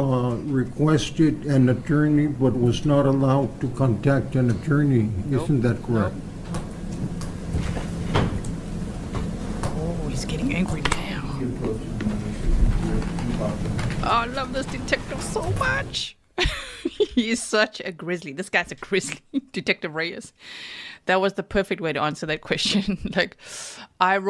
uh, requested an attorney but was not allowed to contact an attorney. Isn't that correct? Oh, he's getting angry now. Oh, I love this detective so much. He's such a grizzly. This guy's a grizzly, Detective Reyes. That was the perfect way to answer that question. like, I roll.